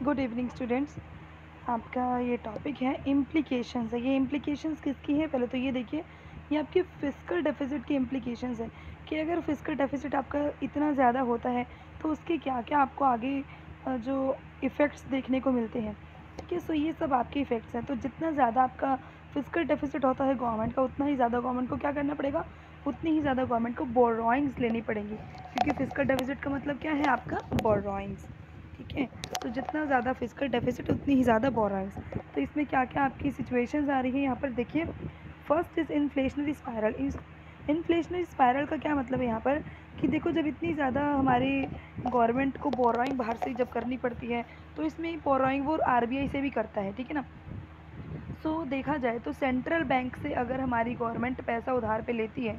Good evening students आपका ये topic है इम्प्लीकेशंस है। ये इम्प्लीकेशंस किसकी है? पहले तो ये देखिए, ये आपके फ़िज़िकल डेफिसिट की इम्प्लीकेशंस है कि अगर फ़िज़िकल डेफिसिट आपका इतना ज़्यादा होता है तो उसके क्या क्या आपको आगे जो इफ़ेक्ट्स देखने को मिलते हैं। ठीक है सो ये सब आपके इफ़ेक्ट्स हैं। तो जितना ज़्यादा आपका फ़िज़िकल डेफिसिट होता है गवर्नमेंट का, उतना ही ज़्यादा गवर्नमेंट को क्या करना पड़ेगा? उतनी ही ज़्यादा गवर्नमेंट को बोरॉइंग्स लेनी पड़ेंगी। क्योंकि फ़िज़िकल डेफिसिट का मतलब क्या है? आपका बोरॉइंग्स ठीक है? तो जितना ज़्यादा फ़िज़िकल डेफिसिट उतनी ही ज़्यादा बोराइंग्स तो इसमें क्या क्या आपकी सिचुएशंस आ रही है? यहाँ पर देखिए first is inflationary spiral inflationary spiral का क्या मतलब है यहाँ पर? कि देखो जब इतनी ज़्यादा हमारी गवर्नमेंट को बोराइंग बाहर से जब करनी पड़ती है तो इसमें बोराइंग वो आरबीआई से भी करता है ठीक है ना? सो so, देखा जाए तो सेंट्रल बैंक से अगर हमारी गवर्नमेंट पैसा उधार पे लेती है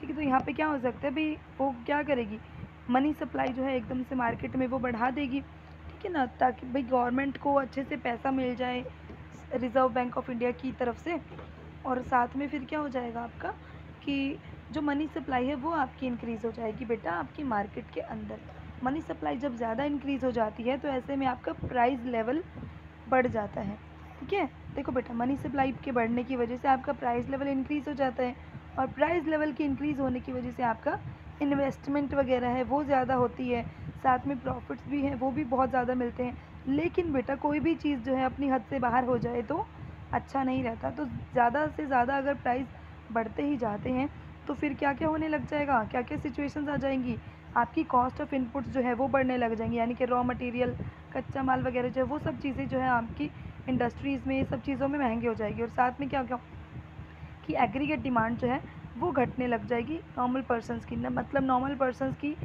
ठीक है तो यहाँ पे क्या हो सकता है भाई वो क्या करेगी? मनी सप्लाई जो है एकदम से मार्केट में वो बढ़ा देगी। है ना, ताकि भाई गवर्नमेंट को अच्छे से पैसा मिल जाए रिज़र्व बैंक ऑफ़ इंडिया की तरफ़ से। और साथ में फिर क्या हो जाएगा आपका कि जो मनी सप्लाई है, वो आपकी इंक्रीज़ हो जाएगी बेटा आपकी मार्केट के अंदर। मनी सप्लाई जब ज़्यादा इंक्रीज़ हो जाती है तो ऐसे में आपका प्राइस लेवल बढ़ जाता है। ठीक है? देखो बेटा मनी सप्लाई के बढ़ने की वजह से आपका प्राइस लेवल इंक्रीज़ हो जाता है। और प्राइस लेवल की इंक्रीज़ होने की वजह से आपका इन्वेस्टमेंट वगैरह है, वो ज़्यादा होती है। साथ में प्रॉफिट्स भी हैं, वो भी बहुत ज़्यादा मिलते हैं। लेकिन बेटा, कोई भी चीज़ जो है अपनी हद से बाहर हो जाए तो अच्छा नहीं रहता। तो ज़्यादा से ज़्यादा अगर प्राइस बढ़ते ही जाते हैं तो फिर क्या क्या होने लग जाएगा? क्या क्या सिचुएशंस आ जाएँगी? आपकी कॉस्ट ऑफ़ इनपुट्स जो है वो बढ़ने लग जाएँगी। यानी कि रॉ मटेरियल कच्चा माल वगैरह जो है, वो सब चीज़ें जो है आपकी इंडस्ट्रीज़ में सब चीज़ों में महँगी हो जाएगी। और साथ में क्या क्या कि एग्रीगेट डिमांड जो है, वो घटने लग जाएगी। नॉर्मल पर्सनस की मतलब नॉर्मल पर्सनस की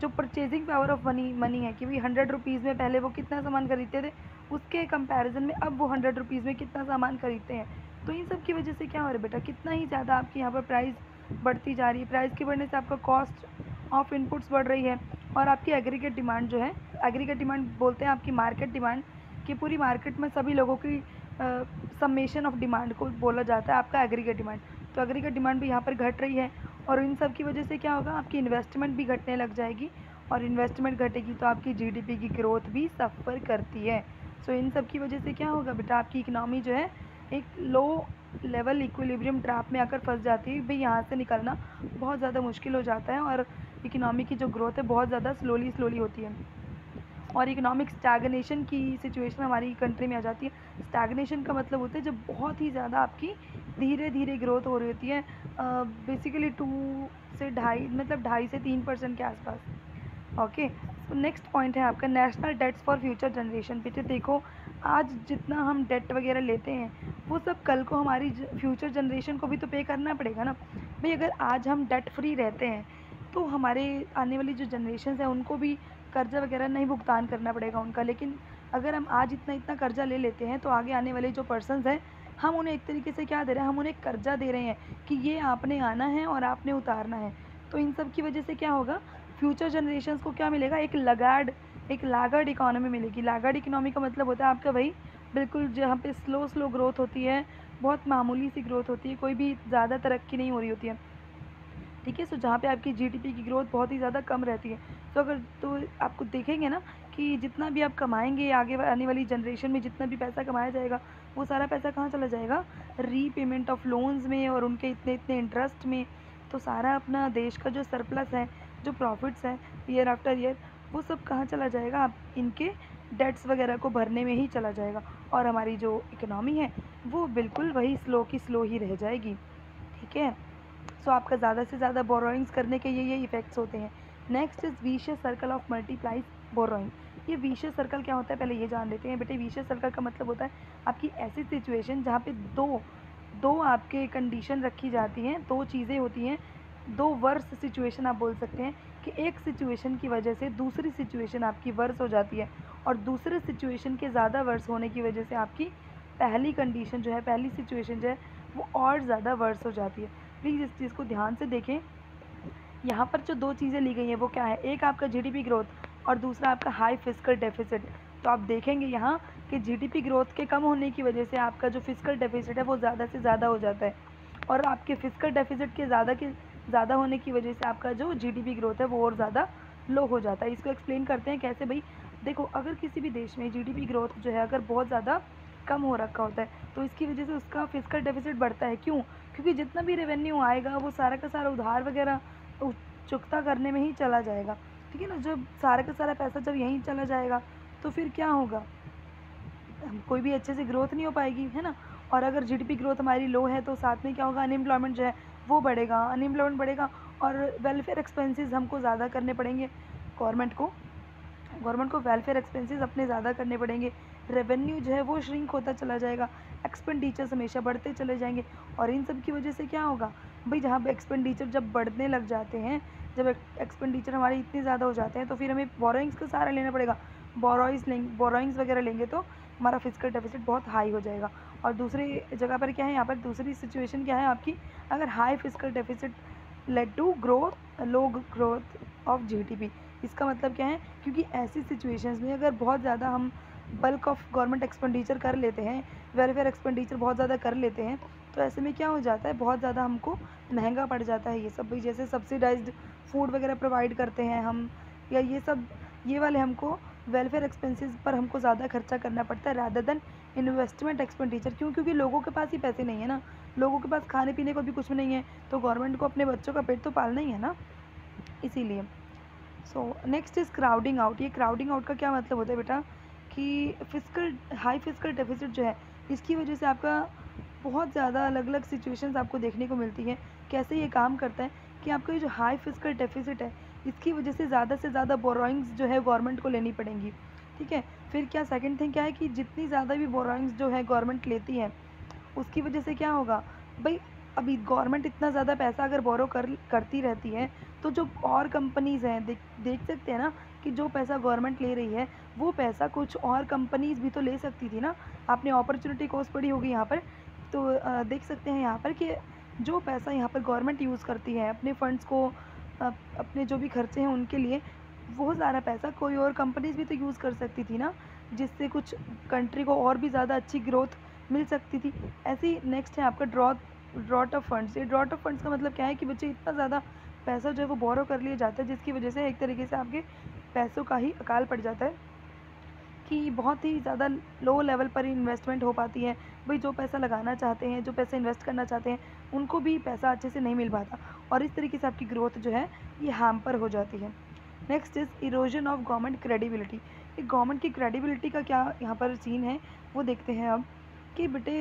जो purchasing power of money money है कि भाई हंड्रेड रुपीज़ में पहले वो कितना सामान खरीदते थे, उसके कंपैरिजन में अब वो हंड्रेड रुपीज़ में कितना सामान खरीदते हैं। तो इन सब की वजह से क्या हो रहा है बेटा? कितना ही ज़्यादा आपकी यहाँ पर प्राइस बढ़ती जा रही है। प्राइस के बढ़ने से आपका कॉस्ट ऑफ़ इनपुट्स बढ़ रही है और आपकी एग्रीगेट डिमांड जो है एग्रीगेट डिमांड बोलते हैं आपकी मार्केट डिमांड कि पूरी मार्केट में सभी लोगों की समेशन ऑफ़ डिमांड को बोला जाता है आपका एग्रीगेट डिमांड तो एग्रीगेट डिमांड भी यहाँ पर घट रही है और इन सब की वजह से क्या होगा आपकी इन्वेस्टमेंट भी घटने लग जाएगी और इन्वेस्टमेंट घटेगी तो आपकी जीडीपी की ग्रोथ भी सफ़र करती है। सो so, इन सब की वजह से क्या होगा बेटा आपकी इकनॉमी जो है एक लो लेवल इक्विलिब्रियम ट्रैप में आकर फंस जाती है। भाई यहाँ से निकलना बहुत ज़्यादा मुश्किल हो जाता है और इकनॉमी की जो ग्रोथ है बहुत ज़्यादा स्लोली स्लोली होती है। और इकोनॉमिक स्टैगनेशन की सिचुएशन हमारी कंट्री में आ जाती है। स्टैगनेशन का मतलब होता है जब बहुत ही ज़्यादा आपकी धीरे धीरे ग्रोथ हो रही होती है। बेसिकली टू से ढाई मतलब ढाई से तीन परसेंट के आसपास। ओके नेक्स्ट पॉइंट है आपका national debts for future generation पीछे देखो, आज जितना हम डेट वगैरह लेते हैं, वो सब कल को हमारी फ्यूचर जनरेशन को भी तो पे करना पड़ेगा ना। भाई, अगर आज हम डेट फ्री रहते हैं तो हमारे आने वाली जो जनरेशन है, उनको भी कर्ज़ा वगैरह नहीं भुगतान करना पड़ेगा उनका, लेकिन अगर हम आज इतना इतना कर्ज़ा ले लेते हैं तो आगे आने वाले जो पर्सनस हैं, हम उन्हें एक तरीके से क्या दे रहे हैं, हम उन्हें कर्ज़ा दे रहे हैं कि ये आपने आना है और आपने उतारना है। तो इन सब की वजह से क्या होगा? फ्यूचर जनरेशन को क्या मिलेगा? एक लगाड, एक लागर्ड इकोनॉमी मिलेगी। लागर्ड इकोनॉमी का मतलब होता है आपका भाई, बिल्कुल जहाँ पे स्लो स्लो ग्रोथ होती है, बहुत मामूली सी ग्रोथ होती है, कोई भी ज़्यादा तरक्की नहीं हो रही होती है। ठीक है? सो जहाँ पे आपकी जीडीपी की ग्रोथ बहुत ही ज़्यादा कम रहती है। तो अगर तो आपको देखेंगे ना कि जितना भी आप कमाएँगे आगे आने वाली जनरेशन में जितना भी पैसा कमाया जाएगा, वो सारा पैसा कहाँ चला जाएगा? रीपेमेंट ऑफ़ लोन्स में और उनके इतने इतने इंटरेस्ट में। तो सारा अपना देश का जो सरप्लस है, जो प्रॉफिट्स हैं ईयर आफ्टर ईयर वो सब कहाँ चला जाएगा? आप इनके डेट्स वगैरह को भरने में ही चला जाएगा। और हमारी जो इकनॉमी है, वो बिल्कुल वही स्लो की स्लो ही रह जाएगी। ठीक है? सो आपका ज़्यादा से ज़्यादा बोरोइंग्स करने के ये ये इफ़ेक्ट्स होते हैं। Next is vicious circle of multiplies borrowing ये विशियस सर्कल क्या होता है? पहले ये जान लेते हैं। बेटे विशियस सर्कल का मतलब होता है आपकी ऐसी सिचुएशन जहाँ पे दो दो आपके कंडीशन रखी जाती हैं, दो चीज़ें होती हैं, दो वर्स सिचुएशन आप बोल सकते हैं कि एक सिचुएशन की वजह से दूसरी सिचुएशन आपकी वर्स हो जाती है और दूसरे सिचुएशन के ज़्यादा वर्स होने की वजह से आपकी पहली कंडीशन जो है, पहली सिचुएशन जो है, वो और ज़्यादा वर्स हो जाती है। प्लीज़ इस चीज़ को ध्यान से देखें। यहाँ पर जो दो चीज़ें ली गई हैं, वो क्या है? एक आपका जीडीपी ग्रोथ और दूसरा आपका हाई फ़िज़िकल डेफिसिट तो आप देखेंगे यहाँ कि जीडीपी ग्रोथ के कम होने की वजह से आपका जो फ़िज़िकल डेफिसिट है, वो ज़्यादा से ज़्यादा हो जाता है। और आपके फ़िज़िकल डेफिसिट के ज़्यादा के ज़्यादा होने की वजह से आपका जो जीडीपी ग्रोथ है, वो और ज़्यादा लो हो जाता है। इसको एक्सप्लेन करते हैं कैसे भाई? देखो, अगर किसी भी देश में जीडीपी ग्रोथ जो है, अगर बहुत ज़्यादा कम हो रखा होता है। तो इसकी वजह से उसका फ़िज़िकल डेफिसिट बढ़ता है। क्यों? क्योंकि जितना भी रेवेन्यू आएगा, वो सारा का सारा उधार वगैरह चुकता करने में ही चला जाएगा। ठीक है ना? जब सारा का सारा पैसा जब यहीं चला जाएगा तो फिर क्या होगा? कोई भी अच्छे से ग्रोथ नहीं हो पाएगी, है ना? और अगर जीडीपी ग्रोथ हमारी लो है तो साथ में क्या होगा? अनएम्प्लॉयमेंट जो है, वो बढ़ेगा। अनएम्प्लॉयमेंट बढ़ेगा और वेलफेयर एक्सपेंसेस हमको ज़्यादा करने पड़ेंगे। गवर्नमेंट को गवर्नमेंट को वेलफेयर एक्सपेंसेस अपने ज़्यादा करने पड़ेंगे। रेवेन्यू जो है वो श्रिंक होता चला जाएगा। एक्सपेंडिचर्स हमेशा बढ़ते चले जाएँगे। और इन सब की वजह से क्या होगा? भाई जहाँ पे एक्सपेंडिचर जब बढ़ने लग जाते हैं, जब एक्सपेंडिचर हमारे इतने ज़्यादा हो जाते हैं तो फिर हमें बोरोइंग्स का सहारा लेना पड़ेगा। बोरोइंग्स लेंगे बोरोइंग्स वगैरह लेंगे तो हमारा फ़िज़िकल डेफिसिट बहुत हाई हो जाएगा। और दूसरी जगह पर क्या है? यहाँ पर दूसरी सिचुएशन क्या है आपकी? अगर high fiscal deficit led to growth low growth of G इसका मतलब क्या है? क्योंकि ऐसी सिचुएशंस में अगर बहुत ज़्यादा हम बल्क ऑफ़ गवर्नमेंट एक्सपेंडिचर कर लेते हैं वेलफेयर एक्सपेंडिचर बहुत ज़्यादा कर लेते हैं तो ऐसे में क्या हो जाता है, बहुत ज़्यादा हमको महँगा पड़ जाता है ये सब भाई जैसे सब्सिडाइज्ड फ़ूड वगैरह प्रोवाइड करते हैं हम, या ये सब, ये वाले हमको वेलफेयर एक्सपेंसेस पर हमको ज़्यादा खर्चा करना पड़ता है रादर देन इन्वेस्टमेंट एक्सपेंडिचर क्यों? क्योंकि लोगों के पास ही पैसे नहीं है ना। लोगों के पास खाने पीने को भी कुछ नहीं है तो गवर्नमेंट को अपने बच्चों का पेट तो पालना ही है ना, इसीलिए। So next is crowding out ये क्राउडिंग आउट का क्या मतलब होता है बेटा? कि फ़िज़िकल हाई फ़िज़िकल डेफिसिट जो है, इसकी वजह से आपका बहुत ज़्यादा अलग अलग सिचुएशंस आपको देखने को मिलती हैं। कैसे ये काम करता है कि आपका जो हाई फ़िज़िकल डेफिसिट है, इसकी वजह से ज़्यादा से ज़्यादा बोरोइंग्स जो है गवर्नमेंट को लेनी पड़ेंगी। ठीक है? फिर क्या सेकंड थिंग क्या है कि जितनी ज़्यादा भी बोरोइंग्स जो है गवर्नमेंट लेती है, उसकी वजह से क्या होगा? भाई अभी गवर्नमेंट इतना ज़्यादा पैसा अगर बोरो कर, करती रहती है तो जो और कंपनीज़ हैं, देख देख सकते हैं ना कि जो पैसा गवर्नमेंट ले रही है, वो पैसा कुछ और कंपनीज़ भी तो ले सकती थी ना। आपने अपॉर्चुनिटी कॉस्ट पड़ी होगी यहाँ पर तो देख सकते हैं यहाँ पर कि जो पैसा यहाँ पर गवर्नमेंट यूज़ करती है, अपने फंड्स को अपने जो भी खर्चे हैं उनके लिए, वो सारा पैसा कोई और कंपनीज़ भी तो यूज़ कर सकती थी ना, जिससे कुछ कंट्री को और भी ज़्यादा अच्छी ग्रोथ मिल सकती थी। ऐसे नेक्स्ट है आपका ड्रॉट ड्रॉट ऑफ़ फंड्स। ये ड्रॉट ऑफ़ फंड्स का मतलब क्या है कि बच्चे इतना ज़्यादा पैसा जो है वो बोरो कर लिया जाता है, जिसकी वजह से एक तरीके से आपके पैसों का ही अकाल पड़ जाता है कि बहुत ही ज़्यादा लो लेवल पर इन्वेस्टमेंट हो पाती है। भाई, जो पैसा लगाना चाहते हैं, जो पैसा इन्वेस्ट करना चाहते हैं, उनको भी पैसा अच्छे से नहीं मिल पाता और इस तरीके से आपकी ग्रोथ जो है, ये हार्म पर हो जाती है। Next is erosion of government credibility ये गवर्नमेंट की क्रेडिबिलिटी का क्या यहाँ पर सीन है, वो देखते हैं अब। कि बेटे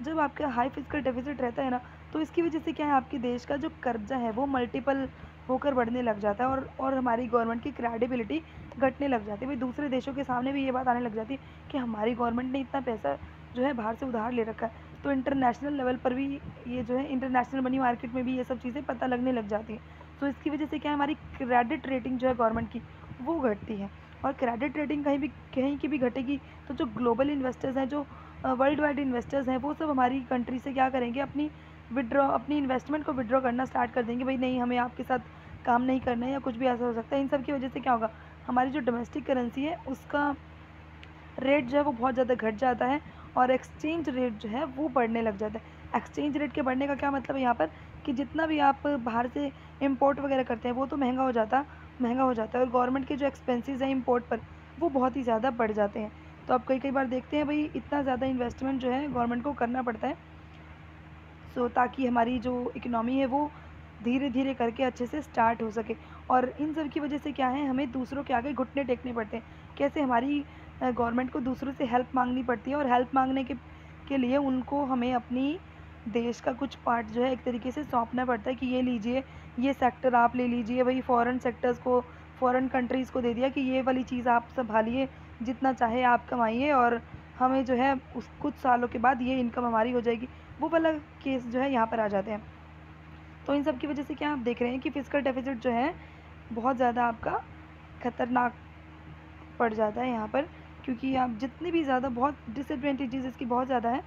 जब आपका हाई फ़िज़िकल डेफिसिट रहता है ना तो इसकी वजह से क्या है आपके देश का जो कर्जा है वो मल्टीपल होकर बढ़ने लग जाता है और और हमारी गवर्नमेंट की क्रेडिबिलिटी घटने लग जाती है। भाई, दूसरे देशों के सामने भी ये बात आने लग जाती है कि हमारी गवर्नमेंट ने इतना पैसा जो है बाहर से उधार ले रखा है। तो इंटरनेशनल लेवल पर भी ये जो है इंटरनेशनल मनी मार्केट में भी ये सब चीज़ें पता लगने लग जाती हैं। तो इसकी वजह से क्या है हमारी क्रेडिट रेटिंग जो है गवर्नमेंट की वो घटती है। और क्रेडिट रेटिंग कहीं भी, कहीं की भी घटेगी तो जो ग्लोबल इन्वेस्टर्स हैं, जो वर्ल्ड वाइड इन्वेस्टर्स हैं, वो सब हमारी कंट्री से क्या करेंगे? अपनी विड्रॉ अपनी इन्वेस्टमेंट को विड्रॉ करना स्टार्ट कर देंगे। भाई, नहीं, हमें आपके साथ काम नहीं करना है या कुछ भी ऐसा हो सकता है। इन सब की वजह से क्या होगा? हमारी जो डोमेस्टिक करेंसी है, उसका रेट जो है, वो बहुत ज़्यादा घट जाता है और एक्सचेंज रेट जो है, वो बढ़ने लग जाता है। एक्सचेंज रेट के बढ़ने का क्या मतलब है यहाँ पर? कि जितना भी आप बाहर से इम्पोर्ट वगैरह करते हैं, वो तो महँगा हो जाता महँगा हो जाता है और गवर्नमेंट के जो एक्सपेंसेस हैं इम्पोर्ट पर, वो बहुत ही ज़्यादा बढ़ जाते हैं। तो आप कई कई बार देखते हैं भाई, इतना ज़्यादा इन्वेस्टमेंट जो है गवर्नमेंट को करना पड़ता है। सो ताकि हमारी जो इकनॉमी है, वो धीरे धीरे करके अच्छे से स्टार्ट हो सके। और इन सब की वजह से क्या है, हमें दूसरों के आगे घुटने टेकने पड़ते हैं। कैसे हमारी गवर्नमेंट को दूसरों से हेल्प मांगनी पड़ती है और हेल्प मांगने के के लिए उनको हमें अपनी देश का कुछ पार्ट जो है एक तरीके से सौंपना पड़ता है कि ये लीजिए ये सेक्टर आप ले लीजिए, वही फॉरेन सेक्टर्स को फॉरेन कंट्रीज़ को दे दिया कि ये वाली चीज़ आप संभालिए, जितना चाहे आप कमाइए और हमें जो है उस कुछ सालों के बाद ये इनकम हमारी हो जाएगी। वो वाला केस जो है यहाँ पर आ जाते हैं। तो इन सब की वजह से क्या आप देख रहे हैं कि फ़िज़िकल डेफिसिट जो है, बहुत ज़्यादा आपका ख़तरनाक पड़ जाता है यहाँ पर, क्योंकि आप जितनी भी ज़्यादा बहुत डिसएडवेंटेजेस इसकी बहुत ज़्यादा है,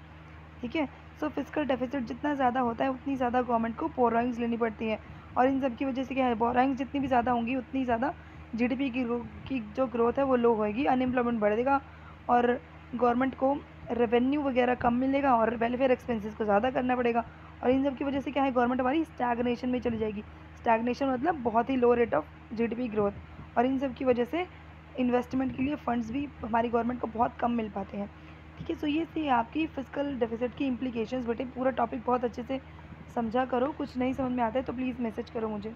ठीक है? सो फ़िज़िकल डेफिसिट जितना ज़्यादा होता है, उतनी ज़्यादा गवर्नमेंट को बोराइंग्स लेनी पड़ती है। और इन सब की वजह से क्या है बोराइंग जितनी भी ज़्यादा होंगी, उतनी ज़्यादा जीडीपी की की जो ग्रोथ है वो लो होएगी अनएम्प्लॉयमेंट बढ़ेगा और गवर्नमेंट को रेवेन्यू वगैरह कम मिलेगा और वेलफेयर एक्सपेंसेस को ज़्यादा करना पड़ेगा और इन सब की वजह से क्या है गवर्नमेंट हमारी स्टैगनेशन में चली जाएगी। स्टैगनेशन मतलब बहुत ही low rate of GDP growth और इन सब की वजह से इन्वेस्टमेंट के लिए फ़ंड्स भी हमारी गवर्नमेंट को बहुत कम मिल पाते हैं। ठीक है सो ये थी आपकी फ़िज़िकल डेफिसिट की इम्प्लीकेशन बेटे पूरा टॉपिक बहुत अच्छे से समझा करो कुछ नहीं समझ में आता है तो प्लीज़ मैसेज करो मुझे।